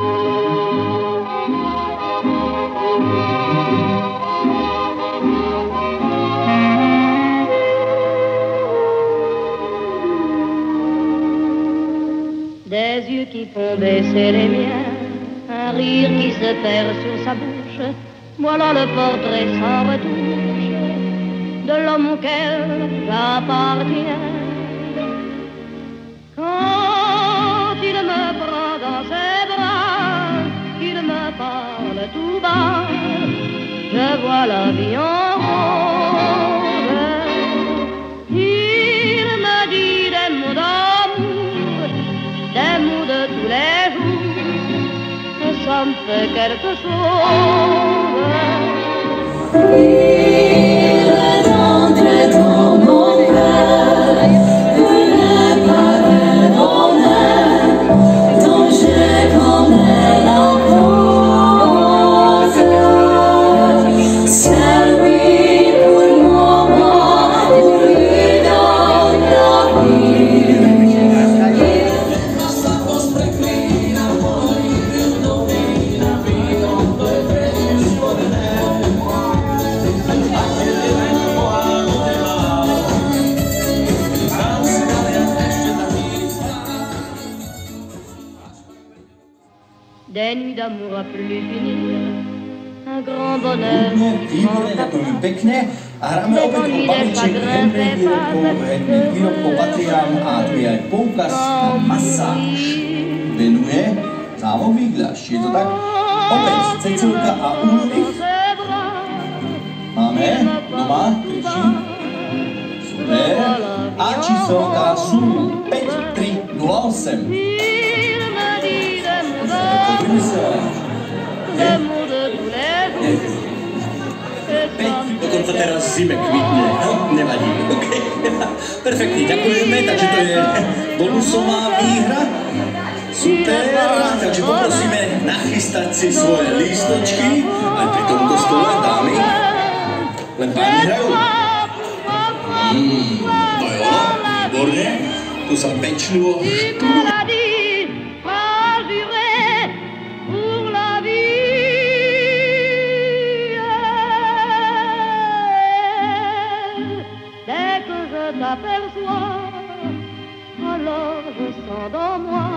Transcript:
Des yeux qui font baisser les miens, un rire qui se perd sur sa bouche, voilà le portrait sans retouche de l'homme auquel j'appartiens. Parle tout bas, je vois la vie en rose. Il me dit des mots d'amour, des mots de tous les jours, et ça me fait quelque chose. Des nuits d'amour à plus finir, un grand bonheur pekne. A hráme opäť o balíček Henry výrobkov, výrobkov Batriam a tu je aj poukaz na masáž. Venuje zámok Výglaš. Je to tak? Opäť Cecilka a Ulrich. Máme? Kto má? Kričí? Super. A číselka sú 5308. Dokonca teraz zime kvitne. No, nevadí. OK. Perfektne, ďakujeme. Takže to je bonusová výhra. Super. Takže poprosíme nachystať si svoje lístočky aj pri tomto stole, dámy. Len páni hrajú. Mm, to je ono, výborne. Tu sa pečlivo študuje. je t'aperçois, alors je sens dans moi